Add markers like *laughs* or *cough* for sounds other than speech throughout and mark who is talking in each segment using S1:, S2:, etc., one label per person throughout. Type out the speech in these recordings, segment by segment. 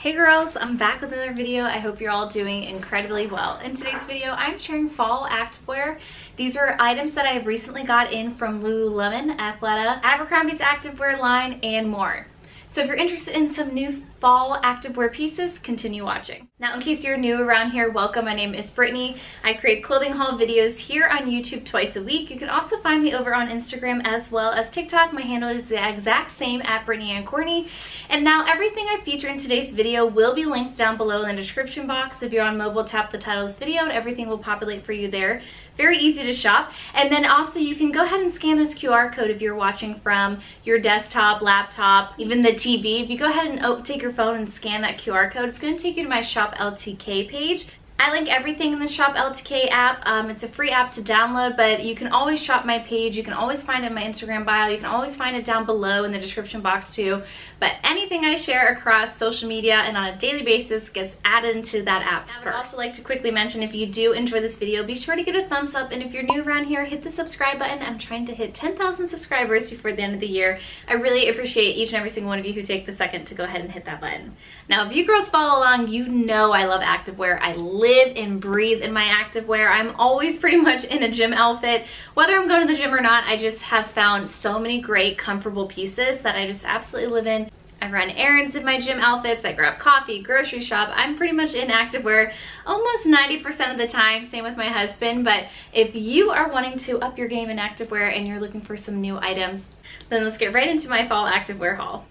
S1: Hey girls, I'm back with another video. I hope you're all doing incredibly well. In today's video, I'm sharing fall activewear. These are items that I've recently got in from Lululemon, Athleta, Abercrombie's activewear line, and more. So if you're interested in some new fall activewear pieces, continue watching. Now, in case you're new around here, welcome. My name is Brittany. I create clothing haul videos here on YouTube twice a week. You can also find me over on Instagram as well as TikTok. My handle is the exact same at Brittany Ann Courtney. And now everything I feature in today's video will be linked down below in the description box. If you're on mobile, tap the title of this video and everything will populate for you there. Very easy to shop. And then also you can go ahead and scan this QR code if you're watching from your desktop, laptop, even the TV. If you go ahead and oh, take your phone and scan that QR code, it's gonna take you to my Shop LTK page. I link everything in the Shop LTK app. Um, it's a free app to download, but you can always shop my page. You can always find it in my Instagram bio. You can always find it down below in the description box too. But anything I share across social media and on a daily basis gets added into that app I would also like to quickly mention if you do enjoy this video, be sure to give it a thumbs up. And if you're new around here, hit the subscribe button. I'm trying to hit 10,000 subscribers before the end of the year. I really appreciate each and every single one of you who take the second to go ahead and hit that button. Now, if you girls follow along, you know I love activewear. I live and breathe in my activewear. I'm always pretty *laughs* much in a gym outfit. Whether I'm going to the gym or not, I just have found so many great comfortable pieces that I just absolutely live in. I run errands in my gym outfits, I grab coffee, grocery shop. I'm pretty much in activewear almost 90% of the time, same with my husband. But if you are wanting to up your game in activewear and you're looking for some new items, then let's get right into my fall activewear haul.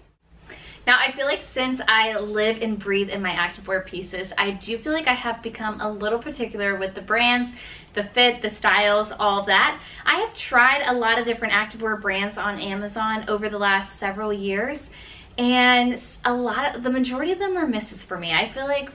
S1: Now I feel like since I live and breathe in my activewear pieces, I do feel like I have become a little particular with the brands, the fit, the styles, all that. I have tried a lot of different activewear brands on Amazon over the last several years and a lot of, the majority of them are misses for me. I feel like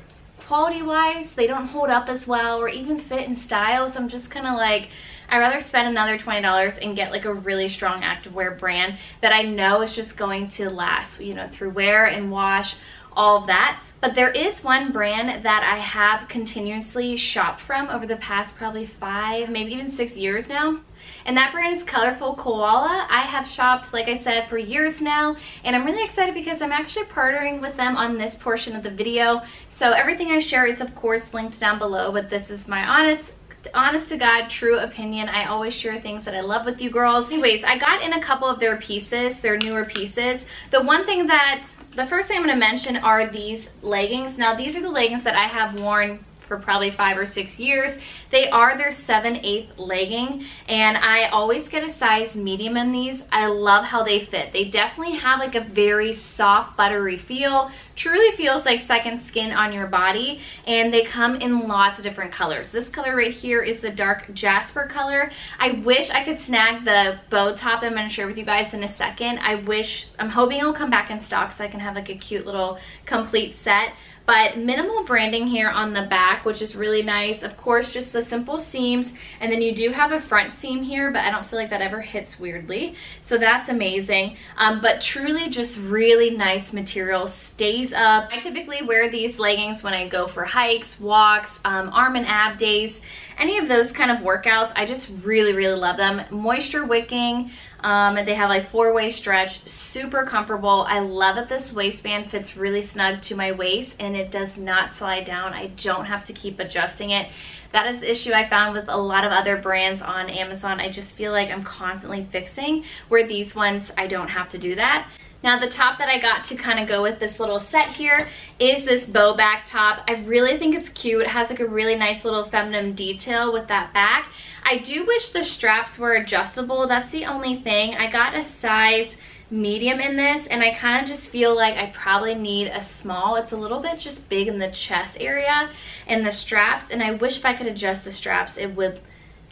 S1: quality wise, they don't hold up as well or even fit and style. So I'm just kind of like, I'd rather spend another $20 and get like a really strong activewear brand that I know is just going to last, you know, through wear and wash, all of that. But there is one brand that I have continuously shopped from over the past probably five, maybe even six years now. And that brand is Colorful Koala. I have shopped, like I said, for years now. And I'm really excited because I'm actually partnering with them on this portion of the video. So everything I share is, of course, linked down below. But this is my honest honest to God, true opinion. I always share things that I love with you girls. Anyways, I got in a couple of their pieces, their newer pieces. The one thing that, the first thing I'm gonna mention are these leggings. Now these are the leggings that I have worn for probably five or six years. They are their 7 8 legging and I always get a size medium in these. I love how they fit. They definitely have like a very soft buttery feel. Truly feels like second skin on your body and they come in lots of different colors. This color right here is the dark jasper color. I wish I could snag the bow top I'm going to share with you guys in a second. I wish, I'm hoping it'll come back in stock so I can have like a cute little complete set but minimal branding here on the back which is really nice. Of course just the simple seams and then you do have a front seam here but I don't feel like that ever hits weirdly. So that's amazing. Um, but truly just really nice material. Stays up. I typically wear these leggings when I go for hikes walks um, arm and ab days any of those kind of workouts. I just really really love them. Moisture wicking um, they have like four-way stretch, super comfortable. I love that this waistband fits really snug to my waist and it does not slide down. I don't have to keep adjusting it. That is the issue I found with a lot of other brands on Amazon. I just feel like I'm constantly fixing where these ones, I don't have to do that. Now the top that I got to kind of go with this little set here is this bow back top. I really think it's cute. It has like a really nice little feminine detail with that back. I do wish the straps were adjustable. That's the only thing. I got a size medium in this and I kind of just feel like I probably need a small. It's a little bit just big in the chest area and the straps and I wish if I could adjust the straps it would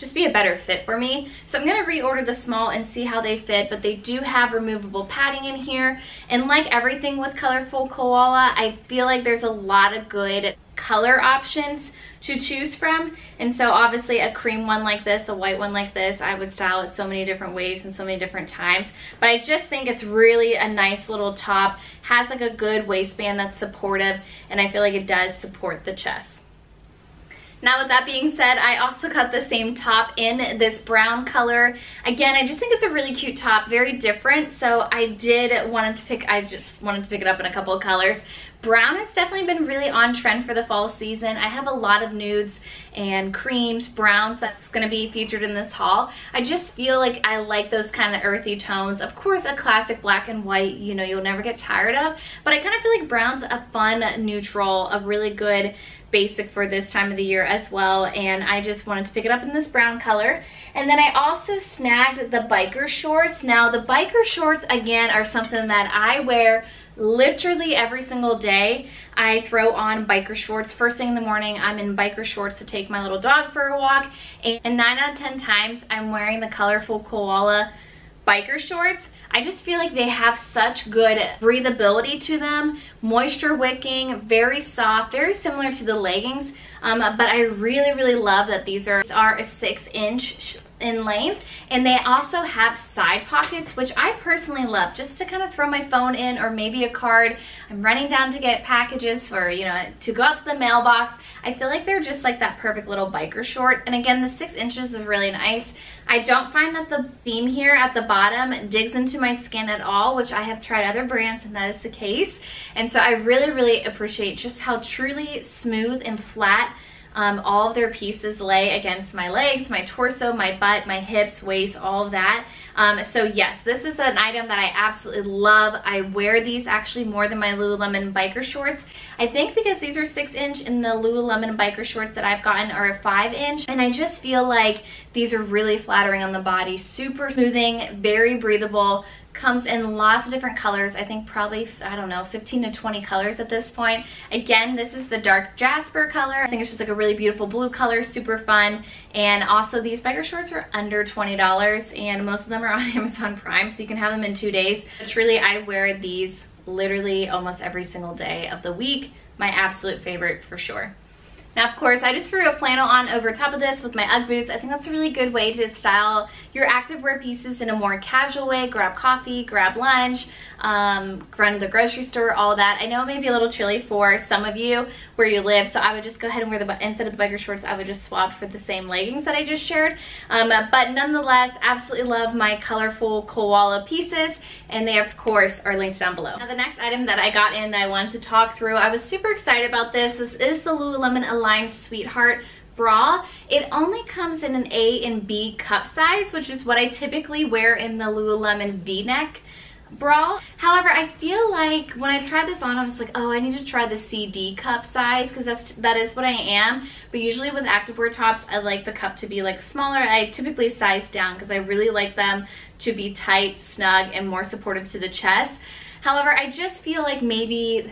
S1: just be a better fit for me. So I'm gonna reorder the small and see how they fit, but they do have removable padding in here. And like everything with Colorful Koala, I feel like there's a lot of good color options to choose from. And so obviously a cream one like this, a white one like this, I would style it so many different ways and so many different times. But I just think it's really a nice little top, has like a good waistband that's supportive, and I feel like it does support the chest. Now with that being said, I also cut the same top in this brown color. Again, I just think it's a really cute top, very different. So I did wanted to pick, I just wanted to pick it up in a couple of colors. Brown has definitely been really on trend for the fall season. I have a lot of nudes and creams, browns that's going to be featured in this haul. I just feel like I like those kind of earthy tones. Of course, a classic black and white, you know, you'll never get tired of, but I kind of feel like brown's a fun neutral, a really good basic for this time of the year as well and I just wanted to pick it up in this brown color and then I also snagged the biker shorts now the biker shorts again are something that I wear literally every single day I throw on biker shorts. First thing in the morning I'm in biker shorts to take my little dog for a walk. And 9 out of 10 times I'm wearing the colorful koala biker shorts. I just feel like they have such good breathability to them, moisture wicking, very soft, very similar to the leggings. Um, but I really, really love that these are, are a six inch in length. And they also have side pockets which I personally love just to kind of throw my phone in or maybe a card. I'm running down to get packages for you know to go out to the mailbox. I feel like they're just like that perfect little biker short. And again the six inches is really nice. I don't find that the seam here at the bottom digs into my skin at all which I have tried other brands and that is the case. And so I really really appreciate just how truly smooth and flat um, all of their pieces lay against my legs, my torso, my butt, my hips, waist, all of that. Um, so yes, this is an item that I absolutely love. I wear these actually more than my Lululemon biker shorts. I think because these are six inch and the Lululemon biker shorts that I've gotten are a five inch. And I just feel like these are really flattering on the body, super smoothing, very breathable, comes in lots of different colors. I think probably, I don't know, 15 to 20 colors at this point. Again, this is the dark jasper color. I think it's just like a really beautiful blue color, super fun. And also these biker shorts are under $20 and most of them are *laughs* on Amazon Prime, so you can have them in two days. Truly, I wear these literally almost every single day of the week. My absolute favorite for sure. Now, of course, I just threw a flannel on over top of this with my Ugg boots. I think that's a really good way to style your activewear pieces in a more casual way. Grab coffee, grab lunch, um, run to the grocery store, all that. I know it may be a little chilly for some of you where you live, so I would just go ahead and wear the, instead of the biker shorts, I would just swap for the same leggings that I just shared. Um, but nonetheless, absolutely love my colorful koala pieces, and they, of course, are linked down below. Now, the next item that I got in that I wanted to talk through, I was super excited about this. This is the Lululemon Align Sweetheart bra. It only comes in an A and B cup size, which is what I typically wear in the Lululemon V-neck bra. However, I feel like when I tried this on, I was like, oh, I need to try the CD cup size because that's that is what I am. But usually with activewear tops, I like the cup to be like smaller. I typically size down because I really like them to be tight, snug, and more supportive to the chest. However, I just feel like maybe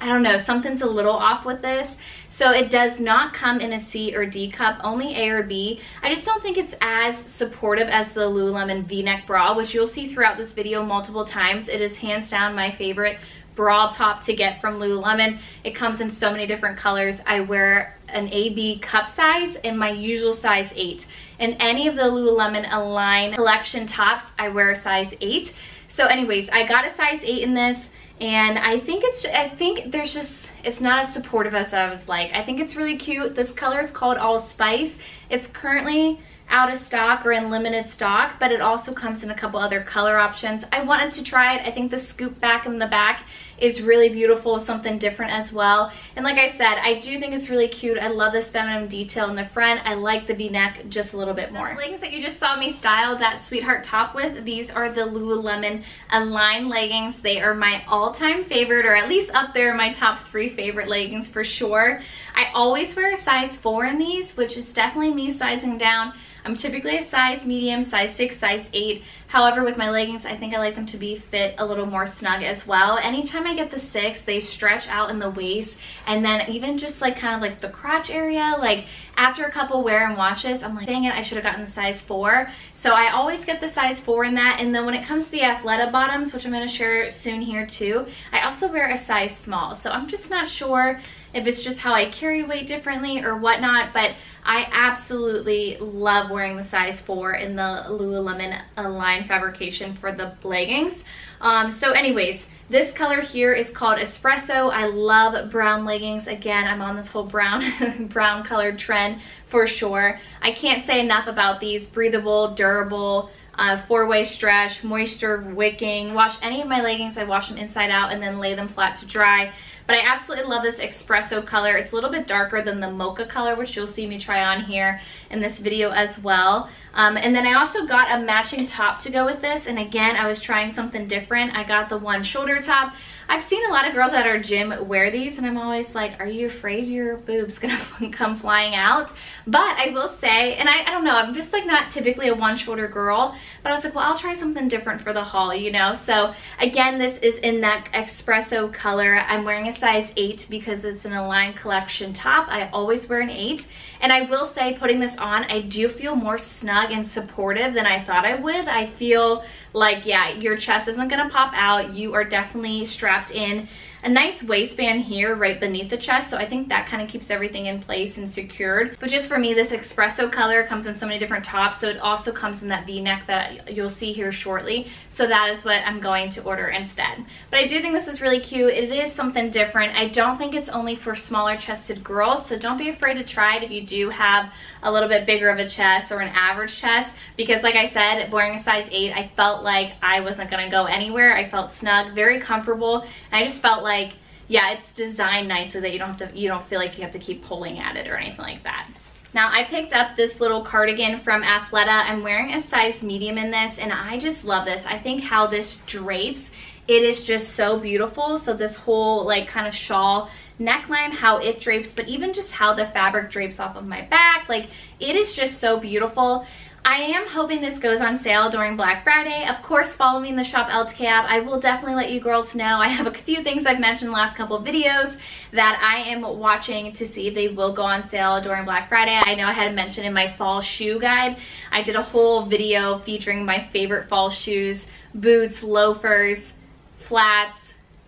S1: I don't know, something's a little off with this. So it does not come in a C or D cup, only A or B. I just don't think it's as supportive as the Lululemon V-neck bra, which you'll see throughout this video multiple times. It is hands down my favorite bra top to get from Lululemon. It comes in so many different colors. I wear an AB cup size in my usual size 8. In any of the Lululemon Align collection tops, I wear a size 8. So anyways, I got a size 8 in this and I think it's I think there's just it's not as supportive as I was like. I think it's really cute. This color is called All Spice. It's currently out of stock or in limited stock, but it also comes in a couple other color options. I wanted to try it. I think the scoop back in the back is really beautiful, something different as well. And like I said, I do think it's really cute. I love this feminine detail in the front. I like the v-neck just a little bit more. The leggings that you just saw me style that sweetheart top with, these are the Lululemon Align leggings. They are my all-time favorite, or at least up there in my top three favorite leggings for sure. I always wear a size four in these, which is definitely me sizing down. I'm typically a size medium, size 6, size 8. However, with my leggings, I think I like them to be fit a little more snug as well. Anytime I get the 6, they stretch out in the waist and then even just like kind of like the crotch area, like after a couple wear and washes, I'm like, dang it, I should have gotten the size 4. So I always get the size 4 in that. And then when it comes to the Athleta bottoms, which I'm going to share soon here too, I also wear a size small. So I'm just not sure if it's just how I carry weight differently or whatnot, but I absolutely love wearing the size 4 in the Lululemon Align fabrication for the leggings. Um, so anyways, this color here is called Espresso. I love brown leggings. Again, I'm on this whole brown, *laughs* brown colored trend for sure. I can't say enough about these. Breathable, durable, uh, four-way stretch, moisture wicking. Wash any of my leggings, I wash them inside out and then lay them flat to dry. But I absolutely love this espresso color. It's a little bit darker than the mocha color, which you'll see me try on here in this video as well. Um, and then I also got a matching top to go with this. And again, I was trying something different. I got the one shoulder top. I've seen a lot of girls at our gym wear these and I'm always like, are you afraid your boob's gonna *laughs* come flying out? But I will say, and I, I don't know, I'm just like not typically a one shoulder girl, but I was like, well, I'll try something different for the haul, you know? So again, this is in that espresso color. I'm wearing a size eight because it's an Align collection top. I always wear an eight. And I will say putting this on, I do feel more snug and supportive than I thought I would. I feel like, yeah, your chest isn't gonna pop out. You are definitely strapped in a nice waistband here right beneath the chest. So I think that kind of keeps everything in place and secured. But just for me, this espresso color comes in so many different tops. So it also comes in that V-neck that you'll see here shortly. So that is what I'm going to order instead. But I do think this is really cute. It is something different. I don't think it's only for smaller chested girls. So don't be afraid to try it if you do have a little bit bigger of a chest or an average chest. Because like I said, wearing a size 8, I felt like I wasn't going to go anywhere. I felt snug, very comfortable. And I just felt like like, yeah, it's designed nice so that you don't have to, you don't feel like you have to keep pulling at it or anything like that. Now I picked up this little cardigan from Athleta. I'm wearing a size medium in this and I just love this. I think how this drapes, it is just so beautiful. So this whole like kind of shawl neckline, how it drapes, but even just how the fabric drapes off of my back, like it is just so beautiful. I am hoping this goes on sale during Black Friday. Of course, following the Shop LTK app. I will definitely let you girls know. I have a few things I've mentioned last couple videos that I am watching to see if they will go on sale during Black Friday. I know I had mentioned in my fall shoe guide. I did a whole video featuring my favorite fall shoes, boots, loafers, flats,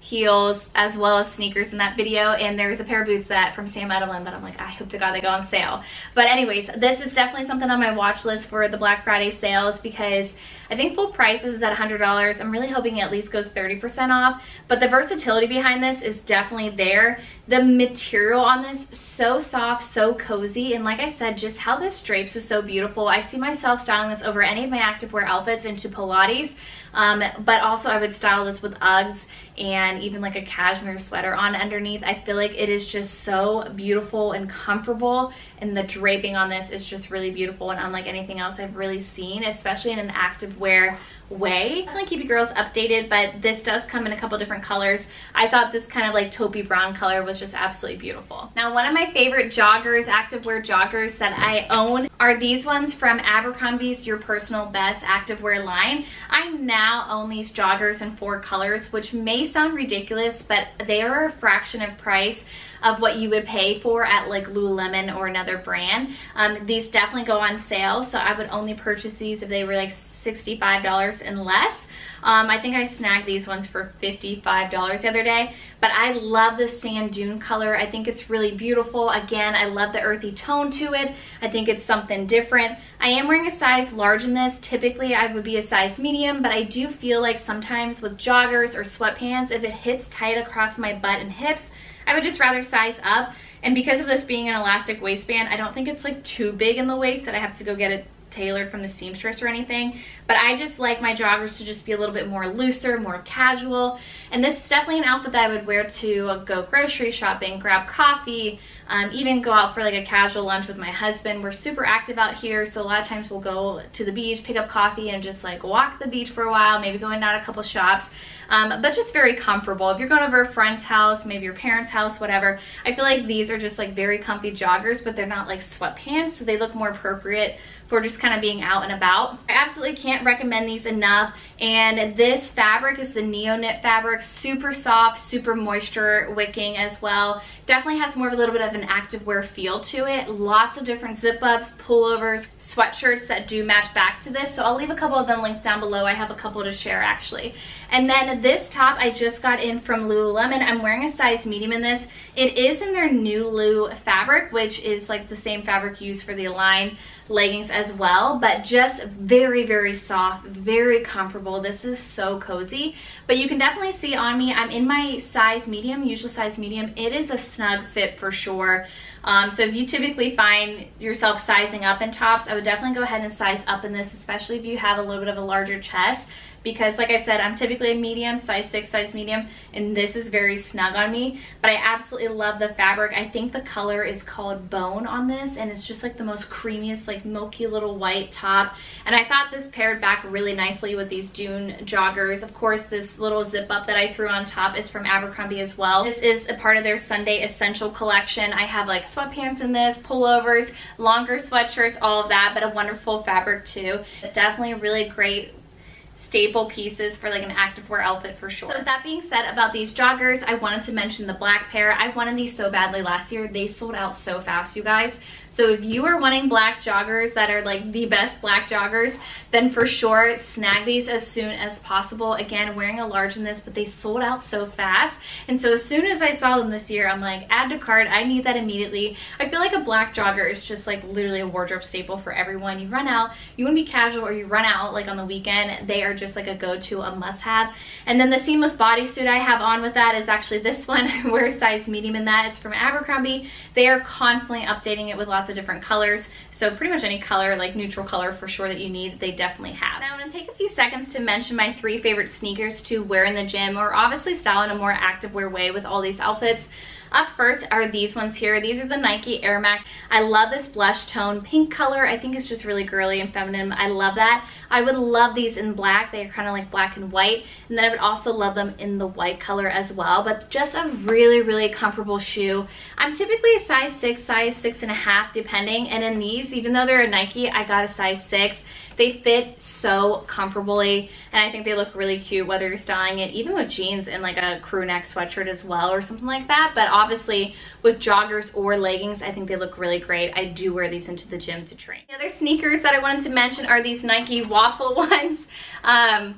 S1: heels as well as sneakers in that video. And there's a pair of boots that from Sam Edelman that I'm like I hope to god they go on sale. But anyways this is definitely something on my watch list for the Black Friday sales because I think full price is at $100 I'm really hoping it at least goes 30% off but the versatility behind this is definitely there. The material on this so soft so cozy and like I said just how this drapes is so beautiful. I see myself styling this over any of my activewear outfits into Pilates um, but also I would style this with Uggs and even like a cashmere sweater on underneath. I feel like it is just so beautiful and comfortable and the draping on this is just really beautiful and unlike anything else I've really seen, especially in an active wear way. Definitely keep you girls updated, but this does come in a couple different colors. I thought this kind of like taupey brown color was just absolutely beautiful. Now, one of my favorite joggers, activewear joggers that I own are these ones from Abercrombie's Your Personal Best activewear line. I now own these joggers in four colors, which may sound ridiculous, but they are a fraction of price of what you would pay for at like Lululemon or another brand. Um, these definitely go on sale, so I would only purchase these if they were like $65 and less. Um, I think I snagged these ones for $55 the other day, but I love the sand dune color. I think it's really beautiful. Again, I love the earthy tone to it. I think it's something different. I am wearing a size large in this. Typically, I would be a size medium, but I do feel like sometimes with joggers or sweatpants, if it hits tight across my butt and hips, I would just rather size up. And because of this being an elastic waistband, I don't think it's like too big in the waist that I have to go get it tailored from the seamstress or anything but I just like my joggers to just be a little bit more looser more casual and this is definitely an outfit that I would wear to uh, go grocery shopping grab coffee um, even go out for like a casual lunch with my husband we're super active out here so a lot of times we'll go to the beach pick up coffee and just like walk the beach for a while maybe going out a couple shops um, but just very comfortable if you're going over a friend's house maybe your parents house whatever I feel like these are just like very comfy joggers but they're not like sweatpants so they look more appropriate for just kind of being out and about. I absolutely can't recommend these enough. And this fabric is the Neo Knit fabric, super soft, super moisture wicking as well. Definitely has more of a little bit of an activewear feel to it. Lots of different zip ups, pullovers, sweatshirts that do match back to this. So I'll leave a couple of them linked down below. I have a couple to share actually. And then this top I just got in from Lululemon. I'm wearing a size medium in this. It is in their Nulu fabric, which is like the same fabric used for the Align leggings as well, but just very, very soft, very comfortable. This is so cozy, but you can definitely see on me, I'm in my size medium, usual size medium. It is a snug fit for sure. Um, so if you typically find yourself sizing up in tops, I would definitely go ahead and size up in this, especially if you have a little bit of a larger chest because like I said, I'm typically a medium, size six, size medium, and this is very snug on me, but I absolutely love the fabric. I think the color is called Bone on this, and it's just like the most creamiest, like milky little white top. And I thought this paired back really nicely with these Dune joggers. Of course, this little zip up that I threw on top is from Abercrombie as well. This is a part of their Sunday Essential collection. I have like sweatpants in this, pullovers, longer sweatshirts, all of that, but a wonderful fabric too. Definitely really great staple pieces for like an activewear outfit for sure. So with that being said about these joggers, I wanted to mention the black pair. I wanted these so badly last year. They sold out so fast, you guys. So if you are wanting black joggers that are like the best black joggers, then for sure snag these as soon as possible. Again, wearing a large in this, but they sold out so fast. And so as soon as I saw them this year, I'm like, add to cart, I need that immediately. I feel like a black jogger is just like literally a wardrobe staple for everyone. You run out, you wanna be casual or you run out like on the weekend, they are just like a go-to, a must-have. And then the seamless bodysuit I have on with that is actually this *laughs* one. I wear a size medium in that. It's from Abercrombie. They are constantly updating it with lots of different colors. So pretty much any color, like neutral color for sure that you need, they definitely have. Now I'm gonna take a few seconds to mention my three favorite sneakers to wear in the gym or obviously style in a more activewear way with all these outfits. Up first are these ones here. These are the Nike Air Max. I love this blush tone pink color. I think it's just really girly and feminine. I love that. I would love these in black. They are kind of like black and white. And then I would also love them in the white color as well. But just a really, really comfortable shoe. I'm typically a size six, size six and a half depending. And in these, even though they're a Nike, I got a size six. They fit so comfortably and I think they look really cute whether you're styling it even with jeans and like a crew neck sweatshirt as well or something like that. But obviously with joggers or leggings, I think they look really great. I do wear these into the gym to train. The other sneakers that I wanted to mention are these Nike waffle *laughs* ones. Um,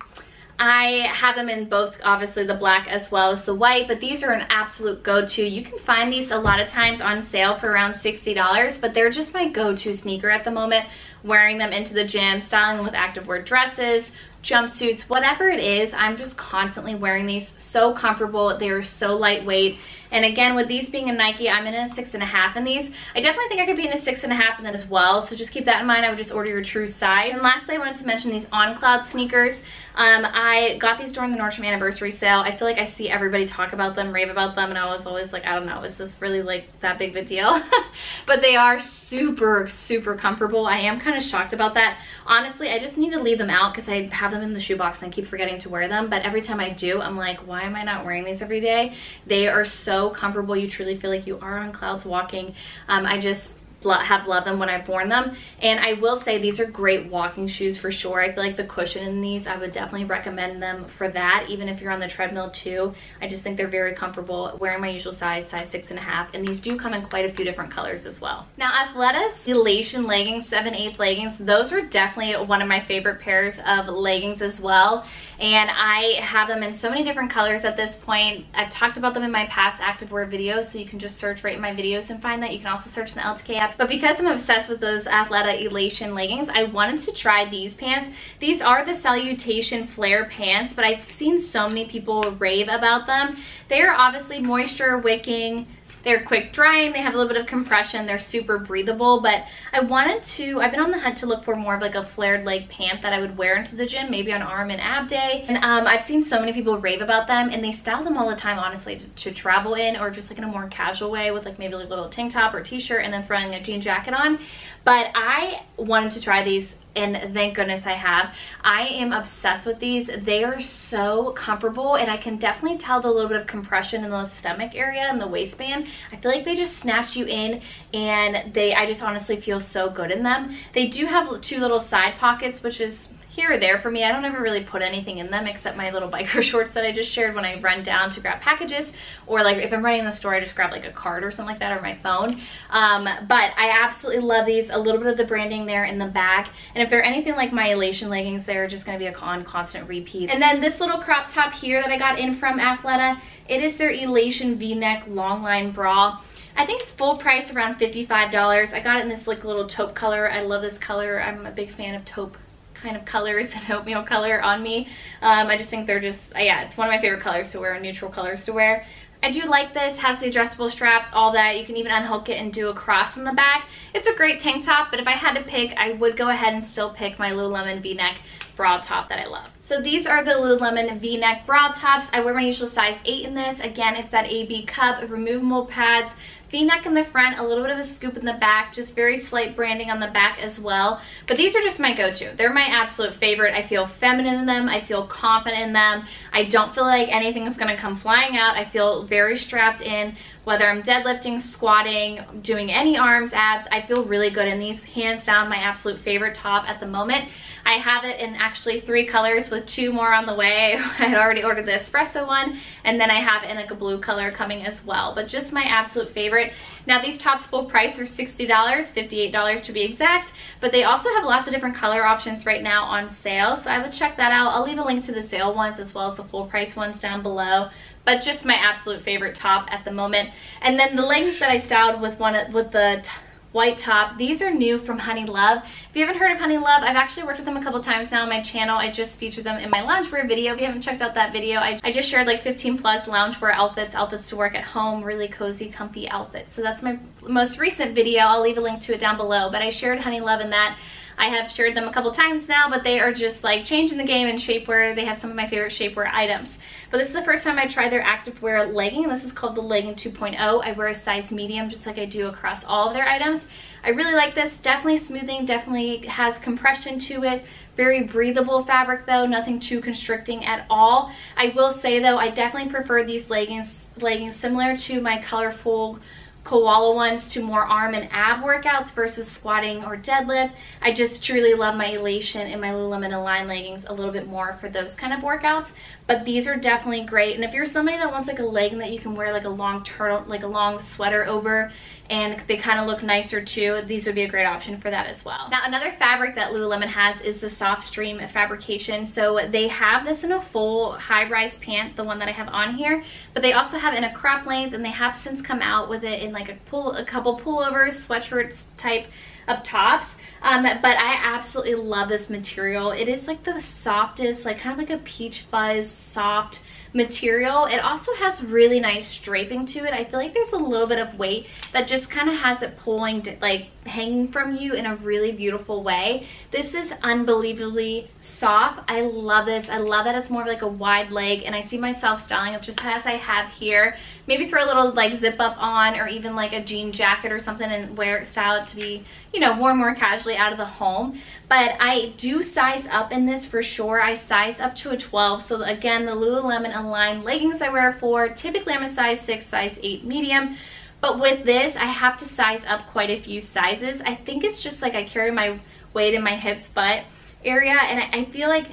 S1: I have them in both, obviously the black as well as the white, but these are an absolute go-to. You can find these a lot of times on sale for around $60, but they're just my go-to sneaker at the moment wearing them into the gym, styling them with activewear dresses, jumpsuits, whatever it is, I'm just constantly wearing these. So comfortable. They are so lightweight. And again, with these being a Nike, I'm in a six and a half in these. I definitely think I could be in a six and a half in that as well. So just keep that in mind. I would just order your true size. And lastly, I wanted to mention these On Cloud sneakers. Um, I got these during the Nordstrom anniversary sale. I feel like I see everybody talk about them, rave about them, and I was always like, I don't know, is this really like that big of a deal? *laughs* but they are super, super comfortable. I am kind of shocked about that. Honestly, I just need to leave them out because I have them in the shoebox and I keep forgetting to wear them. But every time I do, I'm like, why am I not wearing these every day? They are so comfortable. You truly feel like you are on clouds walking. Um, I just have loved them when I've worn them. And I will say these are great walking shoes for sure. I feel like the cushion in these, I would definitely recommend them for that, even if you're on the treadmill too. I just think they're very comfortable wearing my usual size, size six and a half. And these do come in quite a few different colors as well. Now Athleta's Elation leggings, 7 8 leggings, those are definitely one of my favorite pairs of leggings as well. And I have them in so many different colors at this point. I've talked about them in my past activewear videos, so you can just search right in my videos and find that. You can also search in the LTK app but because I'm obsessed with those Athleta Elation leggings, I wanted to try these pants. These are the Salutation Flare pants, but I've seen so many people rave about them. They are obviously moisture wicking, they're quick drying, they have a little bit of compression, they're super breathable, but I wanted to, I've been on the hunt to look for more of like a flared leg pant that I would wear into the gym, maybe on arm and ab day. And um, I've seen so many people rave about them and they style them all the time, honestly, to, to travel in or just like in a more casual way with like maybe like a little tank top or t-shirt and then throwing a jean jacket on. But I wanted to try these and thank goodness I have. I am obsessed with these. They are so comfortable and I can definitely tell the little bit of compression in the stomach area and the waistband. I feel like they just snatch you in and they I just honestly feel so good in them. They do have two little side pockets which is here or there for me. I don't ever really put anything in them except my little biker *laughs* shorts that I just shared when I run down to grab packages or like if I'm running in the store I just grab like a card or something like that or my phone. Um, but I absolutely love these. A little bit of the branding there in the back and if they're anything like my Elation leggings they're just going to be a con constant repeat. And then this little crop top here that I got in from Athleta it is their Elation v-neck long line bra. I think it's full price around $55. I got it in this like little taupe color. I love this color. I'm a big fan of taupe kind of colors and *laughs* oatmeal color on me. Um, I just think they're just, uh, yeah, it's one of my favorite colors to wear, neutral colors to wear. I do like this, has the adjustable straps, all that. You can even unhook it and do a cross in the back. It's a great tank top, but if I had to pick, I would go ahead and still pick my Lululemon V-neck bra top that I love. So these are the Lululemon V-neck bra tops. I wear my usual size 8 in this. Again, it's that AB cup, removable pads, v-neck in the front, a little bit of a scoop in the back, just very slight branding on the back as well. But these are just my go-to. They're my absolute favorite. I feel feminine in them. I feel confident in them. I don't feel like anything is going to come flying out. I feel very strapped in, whether I'm deadlifting, squatting, doing any arms, abs. I feel really good in these. Hands down, my absolute favorite top at the moment. I have it in actually three colors with two more on the way. *laughs* I had already ordered the espresso one and then I have it in like a blue color coming as well. But just my absolute favorite. Now these tops full price are $60, $58 to be exact, but they also have lots of different color options right now on sale. So I would check that out. I'll leave a link to the sale ones as well as the full price ones down below but just my absolute favorite top at the moment. And then the leggings that I styled with one with the white top. These are new from Honey Love. If you haven't heard of Honey Love, I've actually worked with them a couple times now on my channel. I just featured them in my loungewear video. If you haven't checked out that video, I, I just shared like 15 plus loungewear outfits, outfits to work at home, really cozy, comfy outfits. So that's my most recent video. I'll leave a link to it down below, but I shared Honey Love in that. I have shared them a couple times now, but they are just like changing the game in shapewear. They have some of my favorite shapewear items. But this is the first time I tried their activewear legging, this is called the Legging 2.0. I wear a size medium just like I do across all of their items. I really like this. Definitely smoothing, definitely has compression to it. Very breathable fabric though, nothing too constricting at all. I will say though, I definitely prefer these leggings, leggings similar to my colorful koala ones to more arm and ab workouts versus squatting or deadlift. I just truly love my Elation and my Lululemon Align leggings a little bit more for those kind of workouts. But these are definitely great. And if you're somebody that wants like a legging that you can wear like a long turtle, like a long sweater over and they kind of look nicer too. These would be a great option for that as well. Now another fabric that Lululemon has is the Soft Stream fabrication. So they have this in a full high-rise pant, the one that I have on here, but they also have in a crop length and they have since come out with it in like a pull, a couple pullovers, sweatshirts type of tops. Um, but I absolutely love this material. It is like the softest, like kind of like a peach fuzz soft material. It also has really nice draping to it. I feel like there's a little bit of weight that just kind of has it pulling, like hanging from you in a really beautiful way. This is unbelievably soft. I love this. I love that it's more like a wide leg and I see myself styling it just as I have here. Maybe throw a little like zip up on or even like a jean jacket or something and wear style it to be, you know, worn more casually out of the home. But I do size up in this for sure. I size up to a 12. So again, the Lululemon Align leggings I wear for, typically I'm a size 6, size 8 medium. But with this, I have to size up quite a few sizes. I think it's just like I carry my weight in my hips butt area and I, I feel like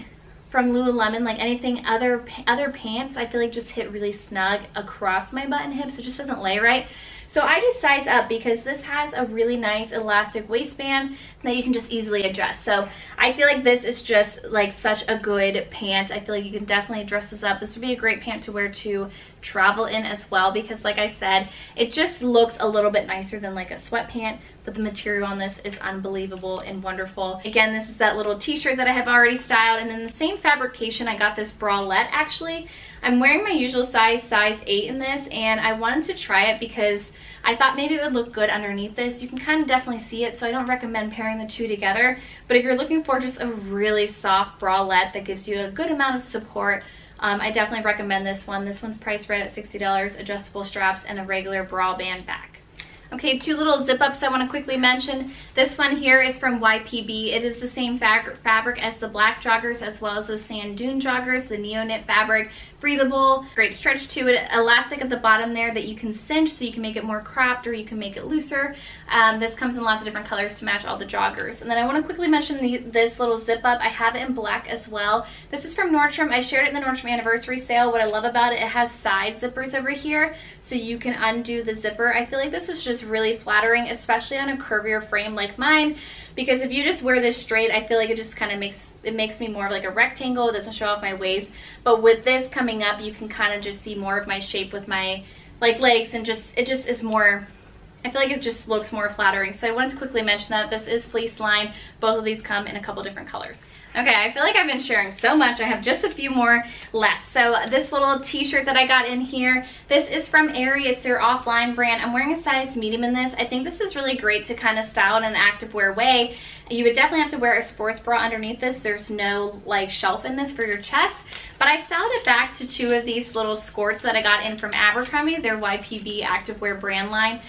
S1: from Lululemon, like anything other other pants, I feel like just hit really snug across my butt and hips. It just doesn't lay right. So I just size up because this has a really nice elastic waistband that you can just easily adjust. So I feel like this is just like such a good pant. I feel like you can definitely dress this up. This would be a great pant to wear to travel in as well because like I said, it just looks a little bit nicer than like a sweatpant, but the material on this is unbelievable and wonderful. Again, this is that little t-shirt that I have already styled and in the same fabrication, I got this bralette actually. I'm wearing my usual size, size 8 in this, and I wanted to try it because I thought maybe it would look good underneath this. You can kind of definitely see it, so I don't recommend pairing the two together. But if you're looking for just a really soft bralette that gives you a good amount of support, um, I definitely recommend this one. This one's priced right at $60, adjustable straps, and a regular bra band back. Okay, two little zip ups I want to quickly mention. This one here is from YPB. It is the same fabric as the black joggers as well as the sand dune joggers, the neo knit fabric breathable, great stretch to it, elastic at the bottom there that you can cinch so you can make it more cropped or you can make it looser. Um, this comes in lots of different colors to match all the joggers. And then I want to quickly mention the, this little zip up. I have it in black as well. This is from Nordstrom. I shared it in the Nordstrom anniversary sale. What I love about it, it has side zippers over here so you can undo the zipper. I feel like this is just really flattering, especially on a curvier frame like mine because if you just wear this straight, I feel like it just kind of makes it makes me more of like a rectangle. It doesn't show off my waist. But with this coming up, you can kind of just see more of my shape with my like legs and just it just is more I feel like it just looks more flattering. So I wanted to quickly mention that this is fleece line. Both of these come in a couple different colors. Okay, I feel like I've been sharing so much. I have just a few more left. So this little t-shirt that I got in here, this is from Aerie. It's their offline brand. I'm wearing a size medium in this. I think this is really great to kind of style in an activewear way. You would definitely have to wear a sports bra underneath this. There's no like shelf in this for your chest. But I styled it back to two of these little skirts that I got in from Abercrombie, their YPB activewear brand line.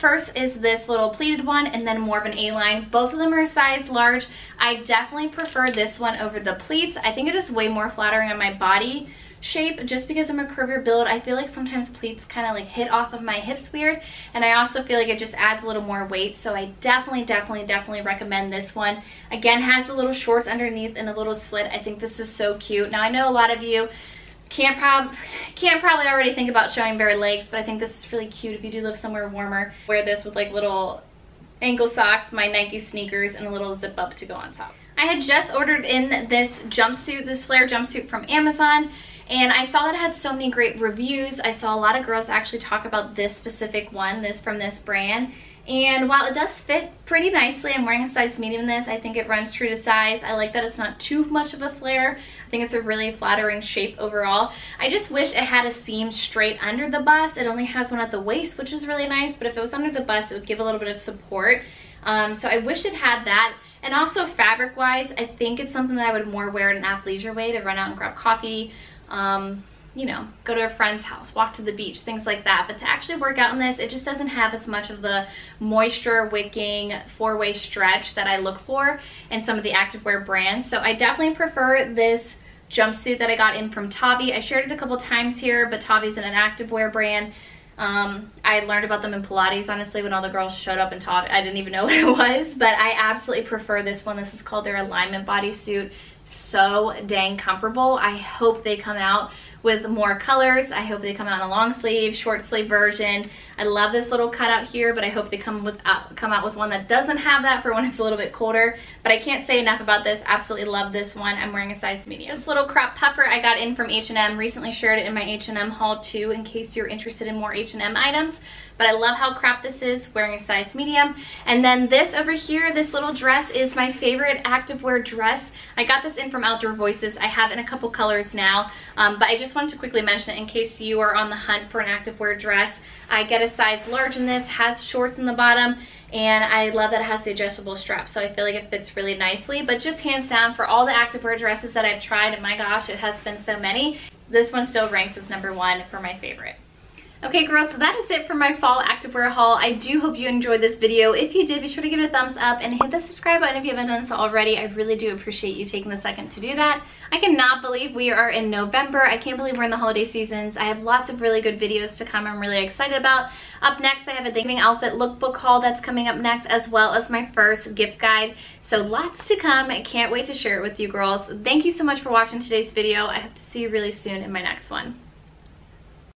S1: First is this little pleated one and then more of an A-line. Both of them are a size large. I definitely prefer this one over the pleats. I think it is way more flattering on my body shape just because I'm a curvier build. I feel like sometimes pleats kind of like hit off of my hips weird and I also feel like it just adds a little more weight so I definitely definitely definitely recommend this one. Again has the little shorts underneath and a little slit. I think this is so cute. Now I know a lot of you can't, prob can't probably already think about showing bare legs, but I think this is really cute if you do live somewhere warmer. Wear this with like little ankle socks, my Nike sneakers, and a little zip up to go on top. I had just ordered in this jumpsuit, this flare jumpsuit from Amazon, and I saw that it had so many great reviews. I saw a lot of girls actually talk about this specific one, this from this brand, and while it does fit pretty nicely, I'm wearing a size medium in this. I think it runs true to size. I like that it's not too much of a flare. I think it's a really flattering shape overall. I just wish it had a seam straight under the bust. It only has one at the waist, which is really nice, but if it was under the bust, it would give a little bit of support. Um, so I wish it had that. And also fabric-wise, I think it's something that I would more wear in an athleisure way to run out and grab coffee. Um, you know, go to a friend's house, walk to the beach, things like that. But to actually work out in this, it just doesn't have as much of the moisture wicking four-way stretch that I look for in some of the activewear brands. So I definitely prefer this jumpsuit that I got in from Tavi. I shared it a couple times here, but Tavi's in an activewear brand. Um, I learned about them in Pilates, honestly, when all the girls showed up and taught. I didn't even know *laughs* what it was, but I absolutely prefer this one. This is called their Alignment Bodysuit. So dang comfortable. I hope they come out with more colors. I hope they come out in a long sleeve, short sleeve version. I love this little cutout here, but I hope they come with uh, come out with one that doesn't have that for when it's a little bit colder. But I can't say enough about this. Absolutely love this one. I'm wearing a size medium. This little crop puffer I got in from H&M. Recently shared it in my H&M haul too in case you're interested in more H&M items but I love how crap this is, wearing a size medium. And then this over here, this little dress is my favorite activewear dress. I got this in from Outdoor Voices. I have in a couple colors now, um, but I just wanted to quickly mention it in case you are on the hunt for an activewear dress. I get a size large in this, has shorts in the bottom, and I love that it has the adjustable strap so I feel like it fits really nicely but just hands down for all the activewear dresses that I've tried and my gosh it has been so many this one still ranks as number one for my favorite. Okay girls, so that is it for my fall activewear haul. I do hope you enjoyed this video. If you did, be sure to give it a thumbs up and hit the subscribe button if you haven't done so already. I really do appreciate you taking the second to do that. I cannot believe we are in November. I can't believe we're in the holiday seasons. I have lots of really good videos to come I'm really excited about. Up next, I have a Thanksgiving outfit lookbook haul that's coming up next as well as my first gift guide. So lots to come. I can't wait to share it with you girls. Thank you so much for watching today's video. I hope to see you really soon in my next one.